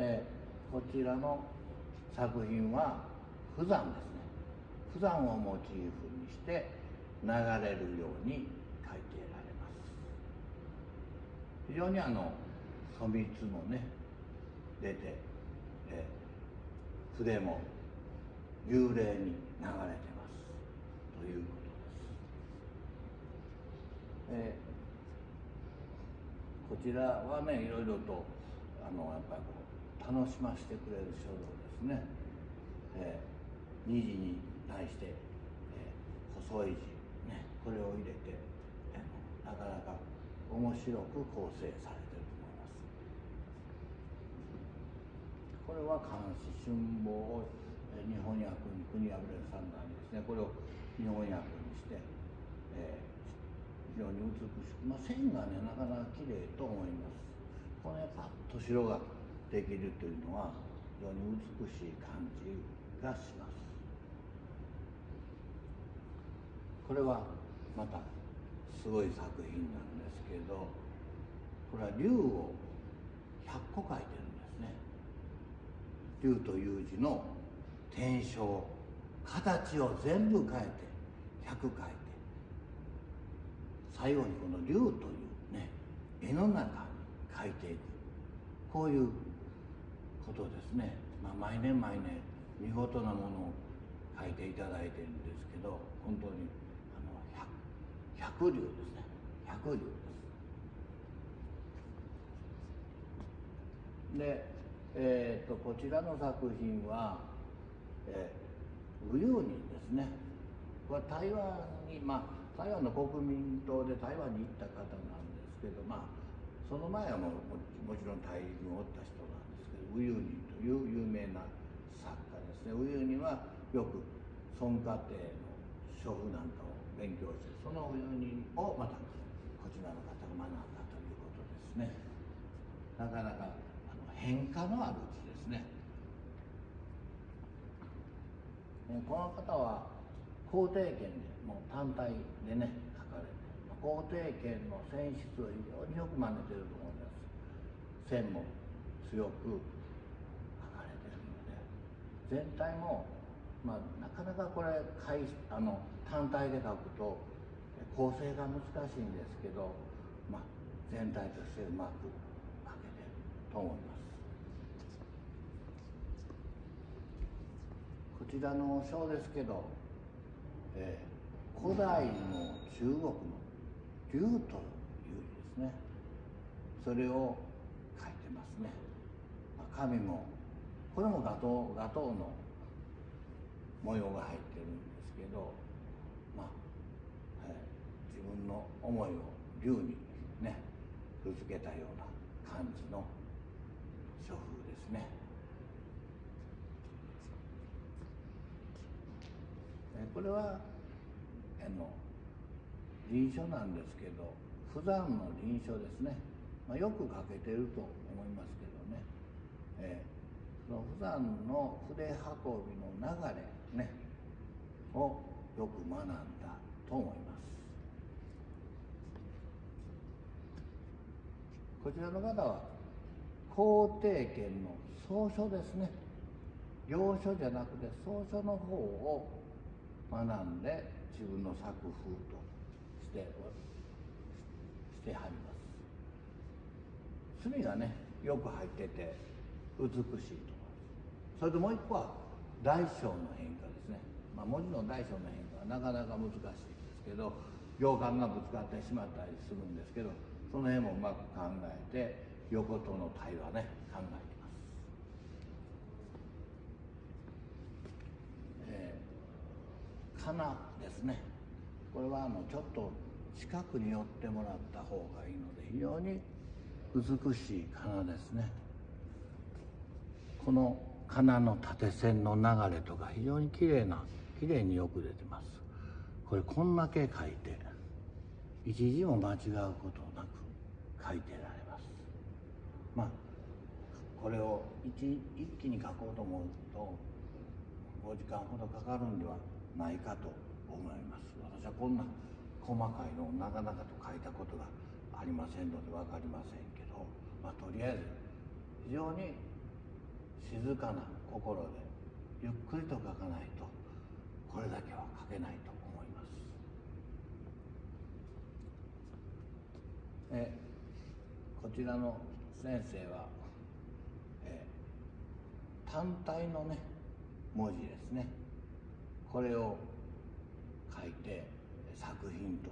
えー、こちらの作品は不山ですね。不山をモチーフにして流れるように描いてられます。非常にあの粗密もね出て、えー、筆も幽霊に流れてます。ということです、えー、こちらはねいろいろとあのやっぱりこう楽しませてくれる書道ですね、えー、虹に対して、えー、細い字ねこれを入れて、えー、なかなか面白く構成されてると思います。これは漢詩春望を日本訳に国破れる三段にですね。これを日本訳にして、えー、非常に美しく、まあ、線がねなかなか綺麗と思います。このパッと白ができるというのは非常に美しい感じがします。これはまたすごい作品なんですけどこれは竜を100個書いてるんですね。竜という字の天正形を全部変えて100変えて最後にこの竜というね絵の中に書いていく。こういうことですね、まあ、毎年毎年見事なものを書いていただいてるんですけど本当に百竜ですね。百竜です。で、えーと、こちらの作品は、えー、ウユニですね。これは台湾にまあ台湾の国民党で台湾に行った方なんですけどまあその前はもももちろん大軍をおった人なんウユニという有名な作家ですね。ウユニはよく孫家庭の書譜なんかを勉強してその4人をまたこちらの方が学んだということですね。なかなかあの変化のある字ですね。この方は皇帝権でもう単体でね書かれて皇帝権の選出を非常によく真似てると思います。線も強く書かれてるので全体もまあ、なかなかこれあの単体で書くと構成が難しいんですけど、まあ、全体としてうまく書けてると思います。こちらの章ですけど、えー、古代の中国の竜という字ですね。それを書いてますね、神もこれも画頭画頭の模様が入ってるんですけどまあ、はい、自分の思いを竜にねぶつけたような感じの書風ですね。これはあの臨書なんですけど普段の臨書ですね、まあ、よく書けてると思いますけどね、えー、その普段の筆運びの流れねをよく学んだと思います。こちらの方は皇帝権の草書ですね。要書じゃなくて草書の方を学んで自分の作風としてしてはります。墨がねよく入ってて美しいと思います。それともう一個は大小の変化ですね、まあ、文字の大小の変化はなかなか難しいですけど行間がぶつかってしまったりするんですけどその辺もうまく考えて横との対話ね考えてます。えー、かなですね。これはあのちょっと近くに寄ってもらった方がいいので非常に美しいかなですね。この仮名の縦線の流れとか非常に綺麗な綺麗によく出てます。これこんだけ書いて一字も間違うことなく書いてられます。まあこれを一一気に書こうと思うと5時間ほどかかるんではないかと思います。私はこんな細かいのを長々と書いたことがありませんので分かりませんけど、まあ、とりあえず非常に静かな心でゆっくりと書かないとこれだけは書けないと思います。えこちらの先生は、え単体のね文字ですね。これを書いて作品と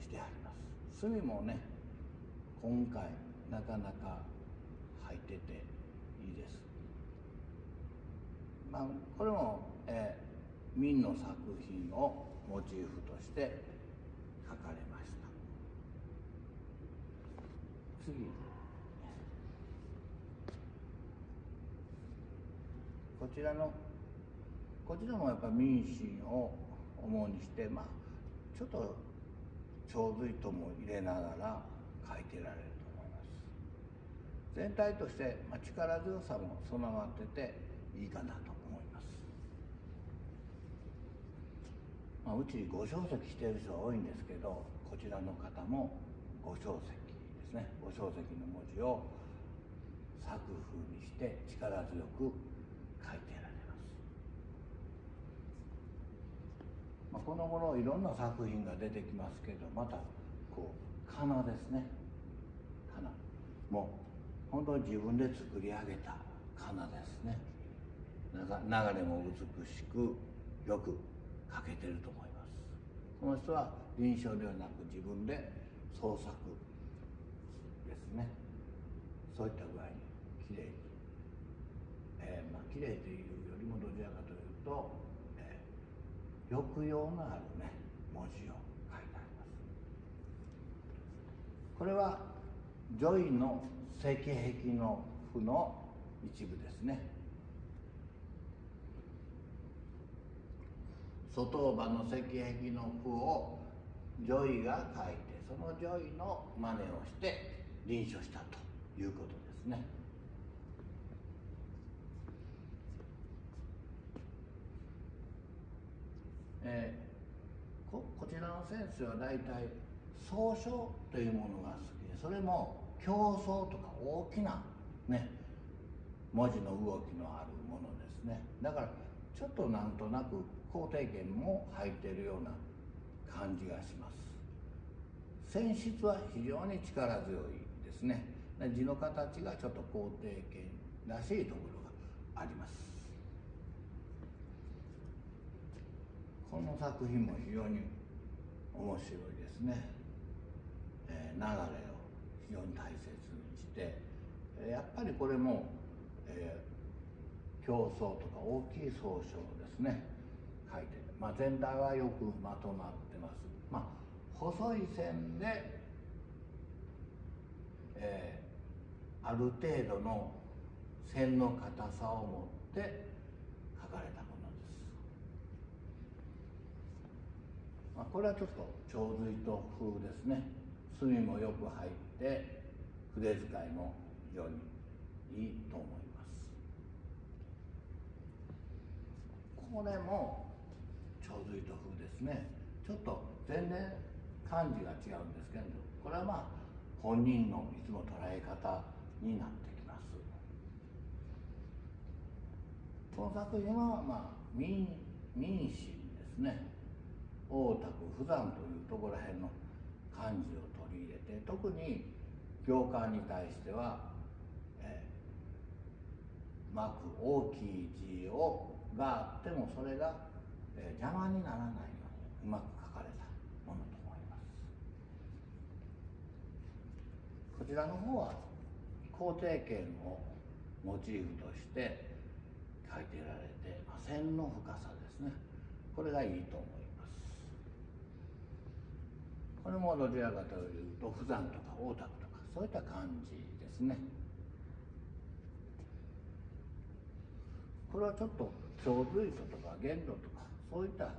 してあります。墨もね今回なかなか入ってていいです。まあこれも、えー、明の作品をモチーフとして書かれました。次。こちらのこちらもやっぱ民心を主にしてまあちょっと長髄とも入れながら書いてられると思います。全体として、まあ、力強さも備わってていいかなと思います、まあ、うち五小石してる人が多いんですけどこちらの方も五小石ですね。五小石の文字を作風にして力強く書いてられます、まあ、この頃いろんな作品が出てきますけどまたこう仮名ですね。仮名。もう本当に自分で作り上げた仮名ですね。流れも美しくよく書けてると思います。この人は臨床ではなく自分で創作ですね。そういった具合にきれいに、えー、まあきれいというよりもどちらかというとえ抑揚のあるね文字を書いてあります。これは徐渭の赤壁の賦の一部ですね。外場の赤壁の賦を徐渭が書いてその徐渭の真似をして臨書したということですね。えー、ここちらの先生は大体草書というものが好きでそれも競争とか大きなね文字の動きのあるものですねだからちょっとなんとなく肯定権も入っているような感じがします。泉質は非常に力強いですね。字の形がちょっと肯定権らしいところがあります。この作品も非常に面白いですね、えー、流れを非常に大切にしてやっぱりこれも、えー、競争とか大きい総称ですね。書いてる。まあ、全体はよくまとまってます。まあ細い線で、えー、ある程度の線の硬さを持って書かれたものです。まあ、これはちょっと長髄と風ですね。墨もよく入って筆使いも非常にいいと思います。これも長髄と風ですね。ちょっと全然感じが違うんですけれどこれはまあ本人のいつも捉え方になってきます。この作品はまあ民民心ですね。大田区不山というところら辺の漢字を取り入れて特に行間に対しては、えー、まく大きい字をがあってもそれが、えー、邪魔にならないようにうまく書かれたものと思います。こちらの方は肯定権をモチーフとして書いてられて、まあ、線の深さですね。これがいいと思います。これもどちらかというと不山とか大田区とかそういった感じですね。これはちょっと長随書とか限度とかそういった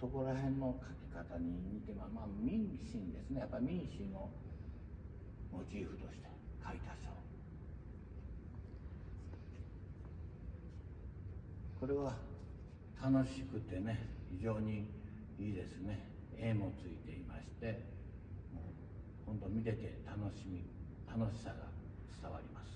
ところら辺の書き方に似てまあ民心ですね。やっぱ民心をモチーフとして書いた書。これは楽しくてね非常にいいですね。絵もついていまして本当見てて楽しみ楽しさが伝わります。